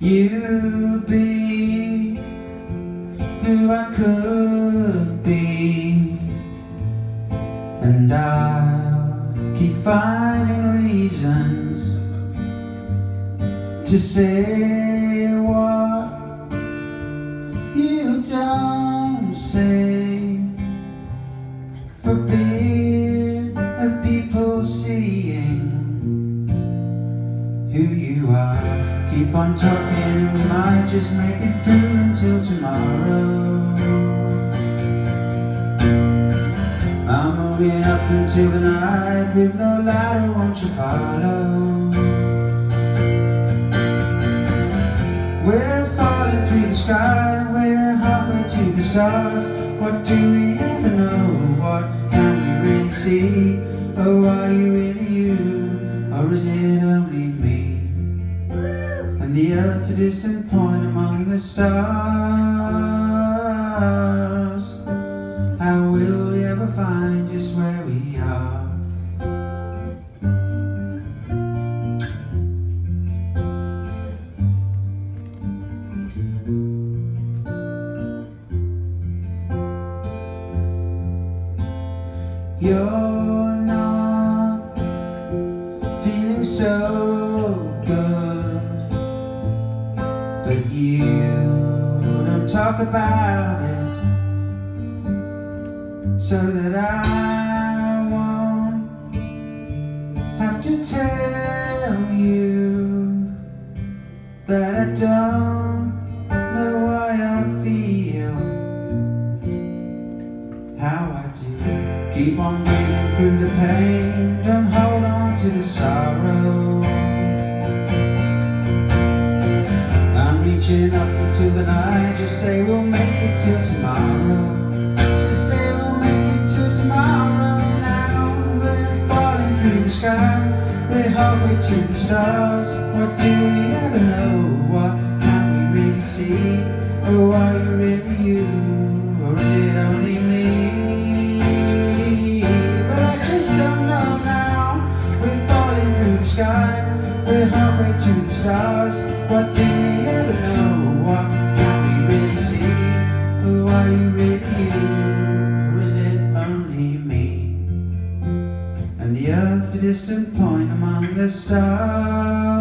to be who I could be, and I'll keep finding reasons to say what you don't say. For fear who you are. Keep on talking and we might just make it through until tomorrow. I'm moving up until the night with no ladder, won't you follow? We're falling through the sky, we're halfway to the stars. What do we Earth's a distant point among the stars. How will we ever find just where we are? You're not feeling so good, but you don't talk about it so that I won't have to tell you that I don't know why I feel how I do. Keep on breathing through the pain, don't hold on to the sorrow. Reaching up into the night, just say we'll make it till tomorrow. Just say we'll make it till tomorrow now. We're falling through the sky, we're halfway to the stars. What do we sky, we're halfway to the stars. What do we ever know? What can we really see? Who are you really you? Or is it only me? And the earth's a distant point among the stars.